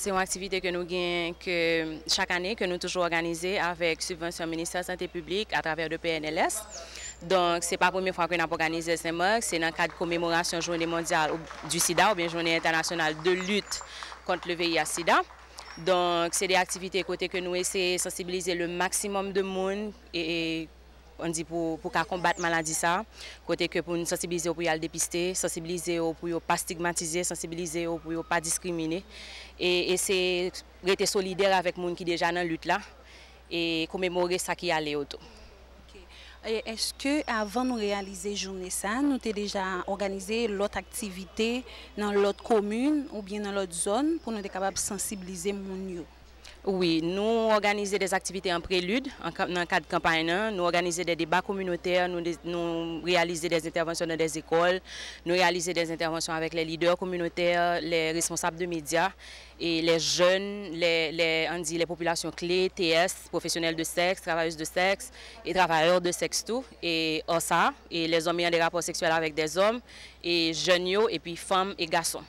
C'est une activité que nous gagnons que chaque année, que nous toujours organisée avec subvention ministère de la Santé publique à travers le PNLS. Donc, ce n'est pas la première fois que nous avons organisé ce c'est dans le cadre de commémoration Journée mondiale du sida ou bien Journée internationale de lutte contre le VIH-Sida. Donc, c'est des activités côté que nous essayons de sensibiliser le maximum de monde et on dit pour, pour combattre la maladie ça, côté que pour nous sensibiliser pour y aller dépister, sensibiliser pour ne pas stigmatiser, sensibiliser pour ne pas discriminer. Et, et c'est rester solidaire avec les gens qui déjà dans lutte là et commémorer ça qui allait autour. Est-ce que avant de réaliser journée ça, nous avons déjà organisé l'autre activité dans l'autre commune ou bien dans l'autre zone pour nous être capables de sensibiliser les gens oui, nous organisons des activités en prélude, dans le cadre de campagne. Nous organisons des débats communautaires, nous, réalisons des interventions dans des écoles, nous réalisons des interventions avec les leaders communautaires, les responsables de médias et les jeunes, les, les, on dit, les populations clés, TS, professionnels de sexe, travailleuses de sexe et travailleurs de sexe tout, et OSA, et les hommes ayant des rapports sexuels avec des hommes, et jeunes et puis femmes et garçons.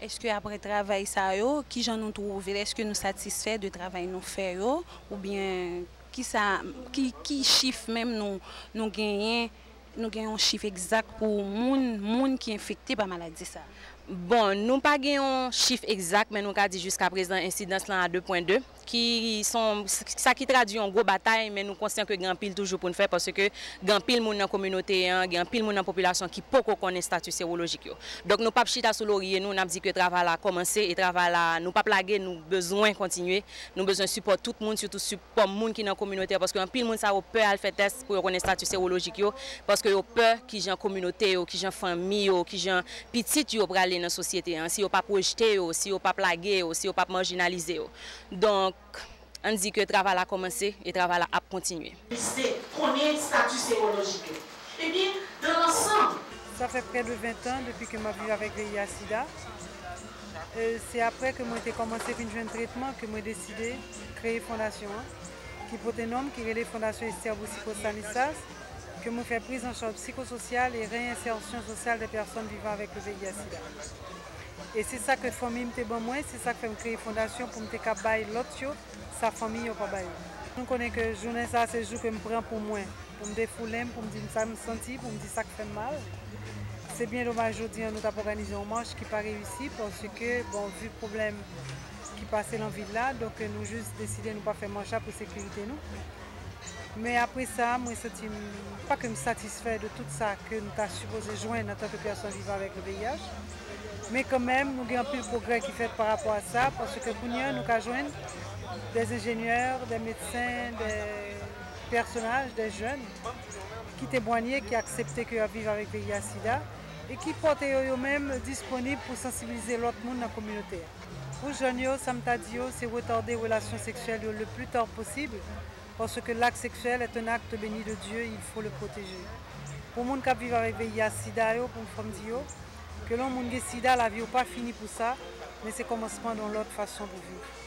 Est-ce qu'après le travail, ça, qui j'en nous trouve Est-ce que nous satisfaits du travail nous faisons Ou bien, qui, ça, qui, qui chiffre même nous, nous gagnons nous gagnons un chiffre exact pour les gens qui sont infectés par la maladie ça? Bon, nou pa gen yon chif egzak men nou ka di jiska prezant insidans lan a 2.2 ki son, sa ki tradu yon gro batay men nou konsyen ke gen pil toujou pou nou fe parce ke gen pil moun nan kominote gen pil moun nan populasyon ki poko konen statu serologik yo. Dok nou pap chita sou lorye nou nap di ke travala komanse e travala nou pap lage nou bezwen kontinue nou bezwen support tout moun surtout support moun ki nan kominote parce ke gen pil moun sa yo pe al fe test pou yo konen statu serologik yo parce ke yo pe ki jen kominote yo, ki jen fami yo, ki jen pitit yo prale dans la société, hein, si on pas projeté, si on pas plagué, si on pas marginalisé. Donc, on dit que le travail a commencé et le travail a continué. C'est le premier statut sérologique. Et bien, dans l'ensemble. Ça fait près de 20 ans depuis que je vis avec le sida C'est après que j'ai commencé à faire un traitement que j'ai décidé de créer une fondation hein, qui porte un nom qui est la Fondation Esther Boussico-Stanislas que nous fait prise en charge psychosociale et réinsertion sociale des personnes vivant avec le VIH-Sida. Et c'est ça que la famille me bon moi, c'est ça que fait créer une fondation pour me faire l'autre sa famille pas Nous connaissons que journée ça c'est jour que je prends pour moi, pour me défouler, pour me dire ça me sentir, pour me dire ça que fait mal. C'est bien dommage aujourd'hui nous avons organisé un marche qui pas réussi parce que bon vu le problème qui passait dans la ville là, donc nous juste décidé de ne pas faire marche pour sécurité nous. Mais après ça, moi, je ne pas que me satisfait de tout ça que nous avons supposé joindre en tant que personne vivant avec le VIH. Mais quand même, nous avons un peu de progrès qui fait par rapport à ça, parce que pour nous, avons joindre des ingénieurs, des médecins, des personnages, des jeunes qui témoignaient, qui acceptaient qu'ils vivent avec le VIH-Sida et qui portaient eux-mêmes disponibles pour sensibiliser l'autre monde dans la communauté. Pour jeunes, ça me dit, c'est retarder les relations sexuelles le plus tard possible parce que l'acte sexuel est un acte béni de Dieu, il faut le protéger. Pour les gens qui vivent avec VIH, SIDA, pour les femmes que l'on monde sida, la vie n'est pas finie pour ça, mais c'est commencement dans l'autre façon de vivre.